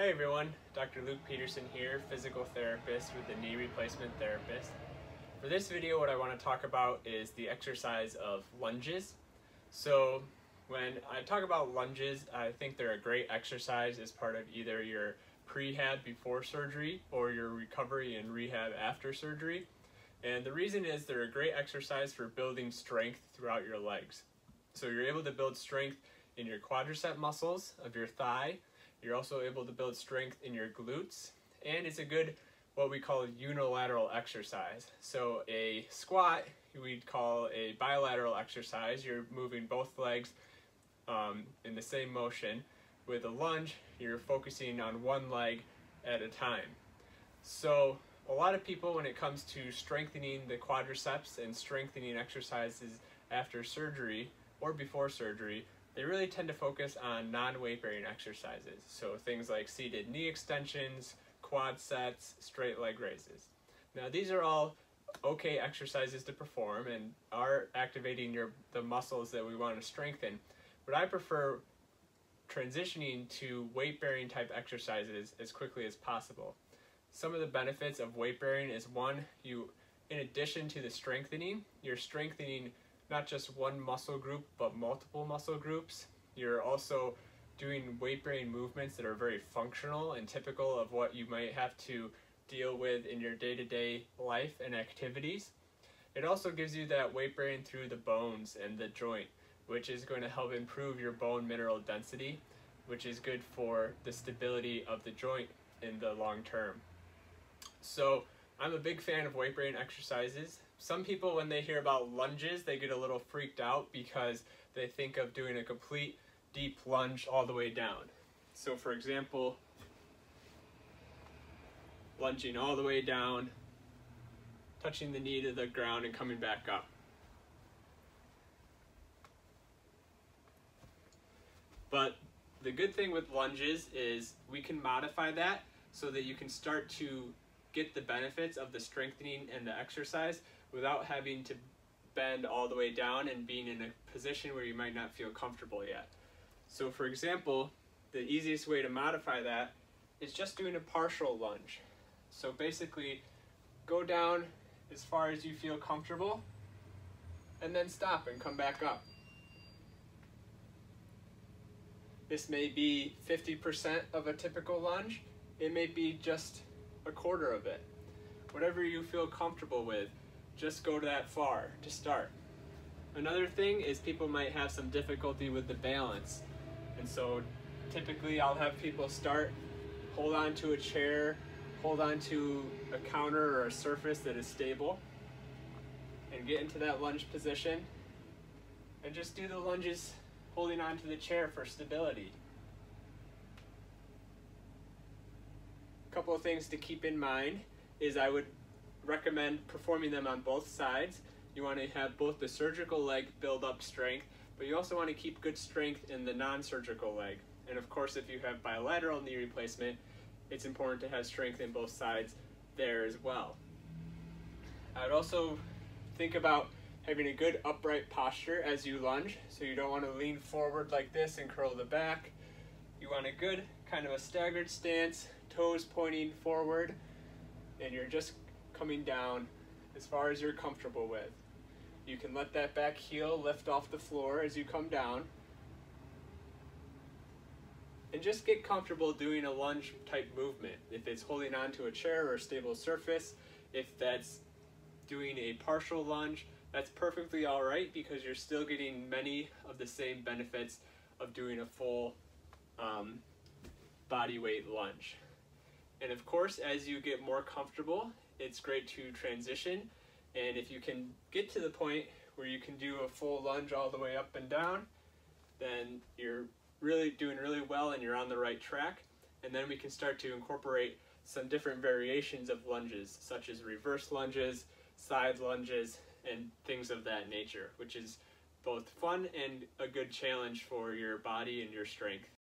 Hey everyone, Dr. Luke Pedersen here, physical therapist with the Knee Replacement Therapist. For this video what I want to talk about is the exercise of lunges. So when I talk about lunges, I think they're a great exercise as part of either your prehab before surgery or your recovery and rehab after surgery. And the reason is they're a great exercise for building strength throughout your legs. So you're able to build strength in your quadricep muscles of your thigh. You're also able to build strength in your glutes. And it's a good, what we call unilateral exercise. So a squat, we'd call a bilateral exercise. You're moving both legs um, in the same motion. With a lunge, you're focusing on one leg at a time. So a lot of people, when it comes to strengthening the quadriceps and strengthening exercises after surgery or before surgery, they really tend to focus on non-weight bearing exercises. So things like seated knee extensions, quad sets, straight leg raises. Now these are all okay exercises to perform and are activating your the muscles that we want to strengthen. But I prefer transitioning to weight bearing type exercises as quickly as possible. Some of the benefits of weight bearing is one, you in addition to the strengthening, you're strengthening not just one muscle group but multiple muscle groups. You're also doing weight bearing movements that are very functional and typical of what you might have to deal with in your day-to-day -day life and activities. It also gives you that weight bearing through the bones and the joint which is going to help improve your bone mineral density, which is good for the stability of the joint in the long term. So I'm a big fan of weight bearing exercises. Some people, when they hear about lunges, they get a little freaked out because they think of doing a complete deep lunge all the way down. So for example, lunging all the way down, touching the knee to the ground and coming back up. But the good thing with lunges is we can modify that so that you can start to get the benefits of the strengthening and the exercise without having to bend all the way down and being in a position where you might not feel comfortable yet. So for example, the easiest way to modify that is just doing a partial lunge. So basically, go down as far as you feel comfortable and then stop and come back up. This may be 50% of a typical lunge. It may be just a quarter of it. Whatever you feel comfortable with, just go that far to start. Another thing is people might have some difficulty with the balance. And so typically I'll have people start, hold on to a chair, hold on to a counter or a surface that is stable, and get into that lunge position, and just do the lunges holding on to the chair for stability. A couple of things to keep in mind is I would recommend performing them on both sides. You want to have both the surgical leg build up strength, but you also want to keep good strength in the non-surgical leg. And of course, if you have bilateral knee replacement, it's important to have strength in both sides there as well. I would also think about having a good upright posture as you lunge. So you don't want to lean forward like this and curl the back. You want a good kind of a staggered stance, toes pointing forward, and you're just coming down as far as you're comfortable with. You can let that back heel lift off the floor as you come down. And just get comfortable doing a lunge type movement. If it's holding onto a chair or a stable surface, if that's doing a partial lunge, that's perfectly all right because you're still getting many of the same benefits of doing a full um, body weight lunge. And of course, as you get more comfortable, it's great to transition. And if you can get to the point where you can do a full lunge all the way up and down, then you're really doing really well and you're on the right track. And then we can start to incorporate some different variations of lunges, such as reverse lunges, side lunges, and things of that nature, which is both fun and a good challenge for your body and your strength.